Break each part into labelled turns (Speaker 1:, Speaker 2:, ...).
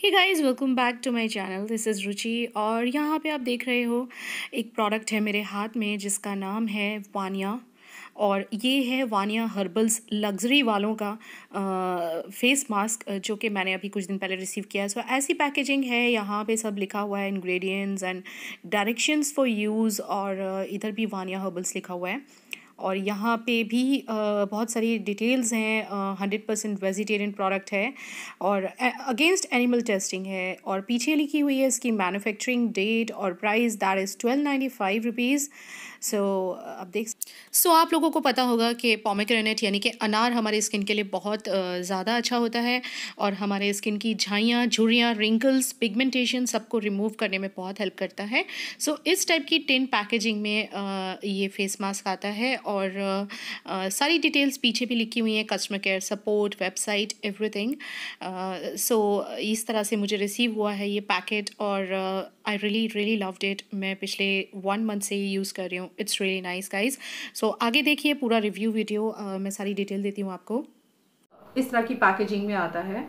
Speaker 1: Hey guys welcome back to my channel this is Ruchi और यहाँ पे आप देख रहे हो एक प्रोडक्ट है मेरे हाथ में जिसका नाम है वानिया और ये है वानिया हर्बल्स लग्जरी वालों का आ, फेस मास्क जो कि मैंने अभी कुछ दिन पहले रिसीव किया है। सो ऐसी पैकेजिंग है यहाँ पे सब लिखा हुआ है ingredients and directions for use और इधर भी वानिया हर्बल्स लिखा हुआ है। और यहाँ पे भी बहुत सारी डिटेल्स हैं हंड्रेड परसेंट वेजिटेरियन प्रोडक्ट है और अगेंस्ट एनिमल टेस्टिंग है और पीछे लिखी हुई है इसकी मैन्युफैक्चरिंग डेट और price that is twelve ninety five rupees so अब देख सो so, आप लोगों को पता होगा कि पोमिग्रेनेट यानी कि अनार हमारे स्किन के लिए बहुत ज़्यादा अच्छा होता है और हमारे स्किन की झाइयाँ झुरियाँ रिंकल्स पिगमेंटेशन सबको रिमूव करने में बहुत हेल्प करता है। सो so, इस टाइप की टिन पैकेजिंग में ये फेस मास्क आता है और सारी डिटेल्स पीछे भी लिखी हुई हैं customer care support website everything so इस तरह से मुझे रिसीव हुआ है ये पैकेट और I really really loved it मैं पिछले वन मंथ से ही यूज़ कर रही हूँ। It's really nice guys so आगे देखिए पूरा रिव्यू वीडियो uh, मैं सारी डिटेल देती हूँ आपको।
Speaker 2: इस तरह की पैकेजिंग में आता है।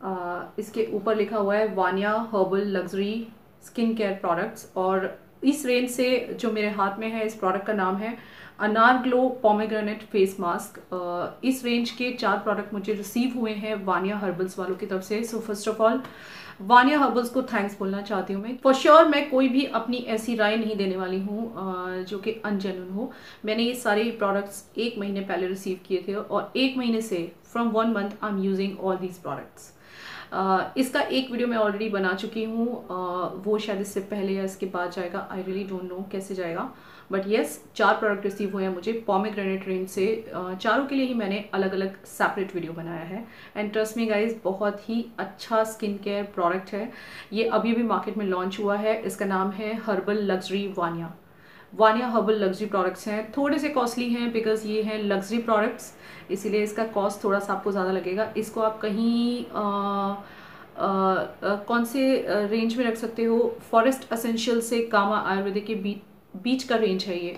Speaker 2: uh, इसके ऊपर लिखा हुआ है Vaniya herbal luxury skin care products और इस रेंज से जो मेरे हाथ में है इस प्रोडक्ट का नाम है Anaar glow pomegranate face mask इस रेंज के चार प्रोडक्ट मुझे रिसीव हुए हैं वानिया हर्बल्स वालों की तरफ़ से। So first of all Vaniya herbals को थैंक्स बोलना चाहती हूँ मैं। फॉर श्योर sure, मैं कोई भी अपनी ऐसी राय नहीं देने वाली हूँ जो कि अनजेनुन हो। मैंने ये सारे प्रोडक्ट्स एक महीने पहले रिसीव किए थे और एक महीने से from one month I am using all these products इसका एक वीडियो मैं ऑलरेडी बना चुकी हूँ। वो शायद इससे पहले या इसके बाद जाएगा। आई रियली डोंट नो कैसे जाएगा। बट येस yes, चार प्रोडक्ट रिसीव हुए हैं मुझे पॉमिग्रेनेट रेंज से। चारों के लिए ही मैंने अलग अलग सेपरेट वीडियो बनाया है। एंड ट्रस्ट मी गाइज़ बहुत ही अच्छा स्किन केयर प्रोडक्ट है। ये अभी अभी मार्केट में लॉन्च हुआ है। इसका नाम है herbal luxury Vaniya Vaniya herbal luxury products हैं थोड़े से कॉस्टली हैं बिकॉज़ ये हैं लग्जरी प्रोडक्ट्स इसीलिए इसका कॉस्ट थोड़ा सा आपको ज़्यादा लगेगा। इसको आप कहीं आ, आ, आ, कौन से रेंज में रख सकते हो? फॉरेस्ट असेंशियल से कामा आयुर्वेदिक के बीच बीच का रेंज है ये।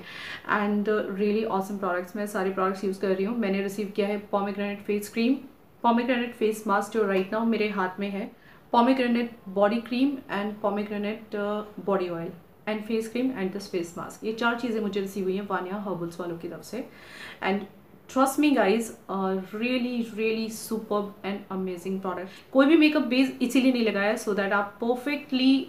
Speaker 2: एंड रियली ऑसम प्रोडक्ट्स मैं सारे प्रोडक्ट्स यूज़ कर रही हूँ। मैंने रिसीव किया है pomegranate face cream pomegranate face mask जो राइट नाउ मेरे हाथ में है। Pomegranate body cream and pomegranate body oil and face cream and this face mask ये चार चीज़ें मुझे रिसीव हुई हैं, वानिया हर्बल्स वालों की तरफ़ से. And trust me guys really really super and amazing product कोई भी मेकअप बेस इसीलिए नहीं लगाया सो दैट आप परफेक्टली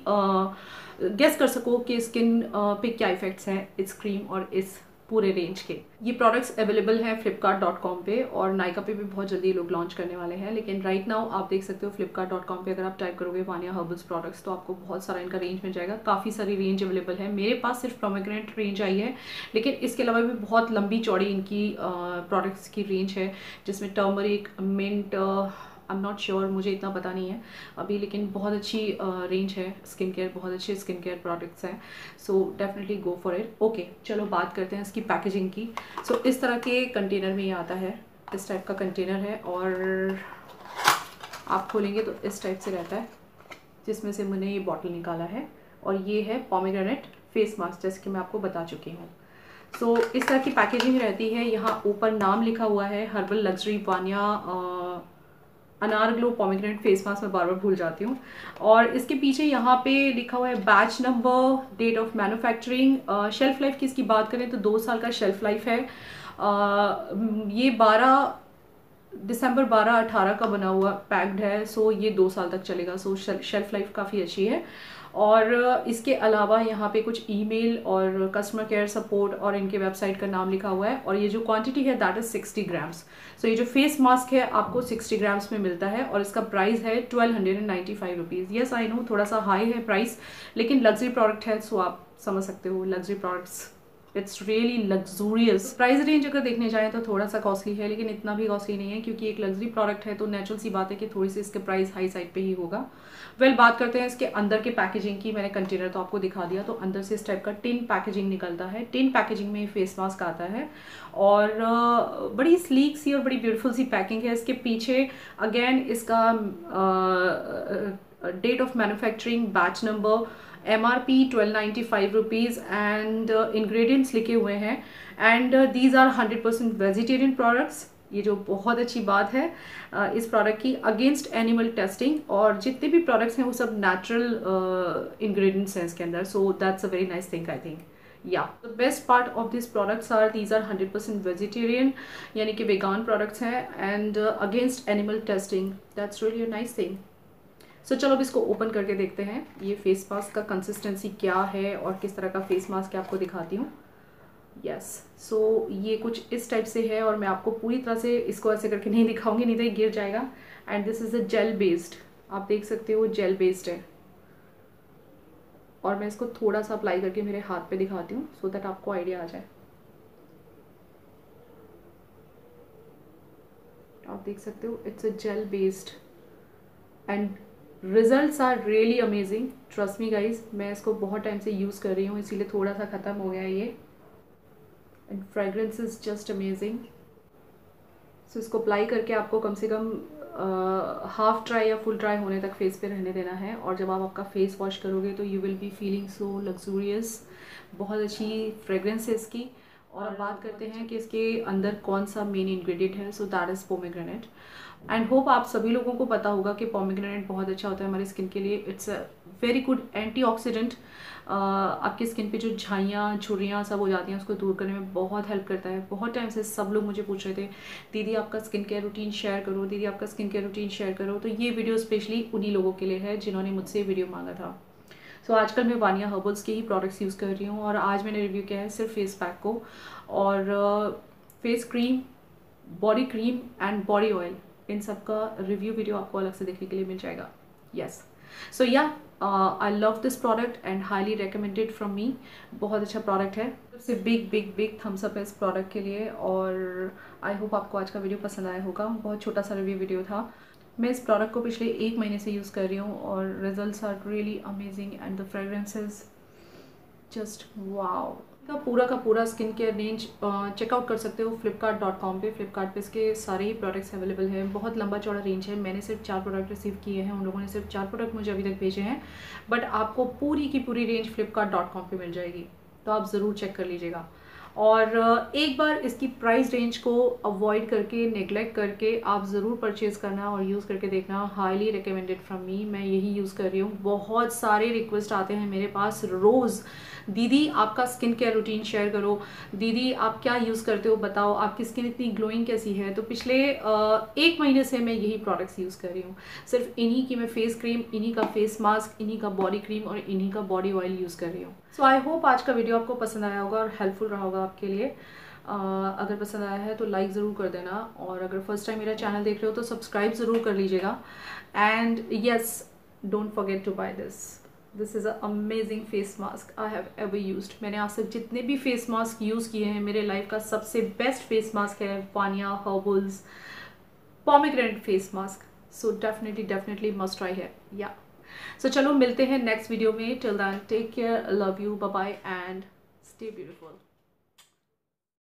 Speaker 2: गेस कर सको कि स्किन पे क्या इफेक्ट्स हैं, इस क्रीम और इस पूरे रेंज के। ये प्रोडक्ट्स अवेलेबल हैं फ्लिपकार्ट पे और नाइका पे भी बहुत जल्दी लोग लॉन्च करने वाले हैं। लेकिन राइट नाउ आप देख सकते हो फ्लिपकार्ट पर अगर आप टाइप करोगे वानिया हर्बल्स प्रोडक्ट्स तो आपको बहुत सारा इनका रेंज मिल जाएगा। काफ़ी सारी रेंज अवेलेबल है। मेरे पास सिर्फ़ प्रोमेग्रेंट रेंज आई है, लेकिन इसके अलावा भी बहुत लंबी चौड़ी इनकी प्रोडक्ट्स की रेंज है, जिसमें turmeric mint I am not sure मुझे इतना पता नहीं है। अभी लेकिन बहुत अच्छी रेंज है स्किन केयर बहुत अच्छे स्किन केयर प्रोडक्ट्स हैं। So definitely go for it okay चलो बात करते हैं इसकी पैकेजिंग की। सो so, इस तरह के कंटेनर में ये आता है। इस टाइप का कंटेनर है और आप खोलेंगे तो इस टाइप से रहता है जिसमें से मैंने ये बॉटल निकाला है। और ये है पॉमिग्रेनेट फेस मास्क जैसे कि मैं आपको बता चुकी हूँ। सो so, इस तरह की पैकेजिंग रहती है। यहाँ ऊपर नाम लिखा हुआ है हर्बल लग्जरी पानिया अनार ग्लो पॉमिग्रेनेट फेस मास्क मैं बार बार भूल जाती हूँ। और इसके पीछे यहाँ पे लिखा हुआ है batch number date of manufacturing shelf life की इसकी बात करें तो दो साल का शेल्फ लाइफ है। uh, ये बारह दिसंबर 12 18 का बना हुआ पैक्ड है सो ये दो साल तक चलेगा सो शेल्फ लाइफ काफ़ी अच्छी है। और इसके अलावा यहाँ पे कुछ ईमेल और कस्टमर केयर सपोर्ट और इनके वेबसाइट का नाम लिखा हुआ है और ये जो क्वांटिटी है that is sixty grams so ये जो फेस मास्क है, आपको सिक्सटी ग्राम्स में मिलता है और इसका प्राइस है twelve hundred and ninety five rupees yes I know थोड़ा सा हाई है प्राइस लेकिन लग्जरी प्रोडक्ट है सो आप समझ सकते हो luxury products it's really luxurious price range अगर देखने जाएँ तो थोड़ा सा कॉस्टली है लेकिन इतना भी कॉस्टली नहीं है क्योंकि एक लग्जरी प्रोडक्ट है तो नेचुरल सी बात है कि थोड़ी सी इसके प्राइस हाई साइड पे ही होगा। वेल well, बात करते हैं इसके अंदर के पैकेजिंग की। मैंने कंटेनर तो आपको दिखा दिया तो अंदर से इस टाइप का टिन पैकेजिंग निकलता है। टिन पैकेजिंग में फेस मास्क आता है। और बड़ी स्लीक सी और बड़ी ब्यूटीफुल सी पैकिंग है। इसके पीछे अगेन इसका date of manufacturing batch number M R P twelve ninety five rupees and ingredients लिखे हुए हैं। And these are hundred percent vegetarian products ये जो बहुत अच्छी बात है इस प्रोडक्ट की अगेंस्ट एनिमल टेस्टिंग और जितने भी प्रोडक्ट्स हैं, वो सब नेचुरल इंग्रेडिएंट्स हैं इसके अंदर। So that's a very nice thing I think या the best part of this products are these are hundred percent vegetarian यानी कि वेगान प्रोडक्ट्स हैं and against animal testing that's really nice thing so so, चलो अब इसको open करके देखते हैं। ये फेस मास्क का कंसिस्टेंसी क्या है और किस तरह का फेस मास्क है आपको दिखाती हूँ। Yes yes. सो so, ये कुछ इस टाइप से है और मैं आपको पूरी तरह से इसको ऐसे करके नहीं दिखाऊँगी नहीं तो ये गिर जाएगा। And this is a gel based आप देख सकते हो जेल बेस्ड है। और मैं इसको थोड़ा सा अप्लाई करके मेरे हाथ पे दिखाती हूँ सो दैट आपको आइडिया आ जाए। आप देख सकते हो it's a gel based and results are really amazing trust me guys मैं इसको बहुत टाइम से यूज़ कर रही हूँ, इसीलिए थोड़ा सा ख़त्म हो गया ये। And fragrance is just amazing so इसको अप्लाई करके आपको कम से कम हाफ़ ड्राई या फुल ड्राई होने तक फेस पे रहने देना है। और जब आप आपका फेस वॉश करोगे तो you will be feeling so luxurious बहुत अच्छी फ्रेगरेंस है इसकी। और अब बात करते हैं कि इसके अंदर कौन सा मेन इंग्रेडिएंट है so that is pomegranate and hope आप सभी लोगों को पता होगा कि पोमिग्रेनेट बहुत अच्छा होता है हमारी स्किन के लिए. It's a very good antioxidant आपकी स्किन पे जो झाइयाँ, झुर्रियाँ सब हो जाती हैं, उसको दूर करने में बहुत हेल्प करता है. बहुत टाइम से सब लोग मुझे पूछ रहे थे, दीदी, आपका स्किन केयर रूटीन शेयर करो, दीदी, आपका स्किन केयर रूटीन शेयर करो. तो ये वीडियो स्पेशली उन्हीं लोगों के लिए है जिन्होंने मुझसे वीडियो मांगा था. सो so, आजकल मैं वानिया हर्बल्स के ही प्रोडक्ट्स यूज़ कर रही हूँ और आज मैंने रिव्यू किया है सिर्फ़ फेस पैक को और face cream body cream and body oil इन सब का रिव्यू वीडियो आपको अलग से देखने के लिए मिल जाएगा। Yes so yeah I love this product and highly recommended from me बहुत अच्छा प्रोडक्ट है। सबसे big big big thumbs up है इस प्रोडक्ट के लिए और आई होप आपको आज का वीडियो पसंद आया होगा। बहुत छोटा सा रिव्यू वीडियो था। मैं इस प्रोडक्ट को पिछले एक महीने से यूज़ कर रही हूँ और results are really amazing and the fragrances just wow का पूरा का पूरा स्किन केयर रेंज चेकआउट कर सकते हो फ्लिपकार्ट डॉट कॉम पर फ्लिपकार्ट पे इसके सारे ही प्रोडक्ट्स अवेलेबल हैं। बहुत लंबा चौड़ा रेंज है। मैंने सिर्फ़ चार प्रोडक्ट रिसीव किए हैं। उन लोगों ने सिर्फ़ चार प्रोडक्ट मुझे अभी तक भेजे हैं। बट आपको पूरी की पूरी रेंज फ्लिपकार्ट डॉट कॉम पर मिल जाएगी। तो आप ज़रूर चेक कर लीजिएगा। और एक बार इसकी प्राइस रेंज को अवॉइड करके नेग्लेक्ट करके आप ज़रूर परचेज़ करना और यूज़ करके देखना। हाईली रिकमेंडेड फ्रॉम मी मैं यही यूज़ कर रही हूँ। बहुत सारे रिक्वेस्ट आते हैं मेरे पास रोज़। दीदी, आपका स्किन केयर रूटीन शेयर करो। दीदी, आप क्या यूज़ करते हो बताओ। आपकी स्किन इतनी ग्लोइंग कैसी है? तो पिछले एक महीने से मैं यही प्रोडक्ट्स यूज़ कर रही हूँ। सिर्फ़ इन्हीं की मैं फेस क्रीम इन्हीं का फेस मास्क इन्हीं का बॉडी क्रीम और इन्हीं का बॉडी ऑयल यूज़ कर रही हूँ। सो आई होप आज का वीडियो आपको पसंद आया होगा और हेल्पफुल रहा होगा आपके लिए। Uh, अगर पसंद आया है तो लाइक ज़रूर कर देना और अगर फ़र्स्ट टाइम मेरा चैनल देख रहे हो तो सब्सक्राइब ज़रूर कर लीजिएगा। And yes don't forget to buy this this is a amazing face mask I have ever use मैंने आज तक जितने भी फेस मास्क यूज़ किए हैं मेरे लाइफ का सबसे बेस्ट फेस मास्क है पानिया herbals pomegranate face mask so definitely definitely must try है। या सो चलो मिलते हैं नेक्स्ट वीडियो में. Till then take care love you bye and stay beautiful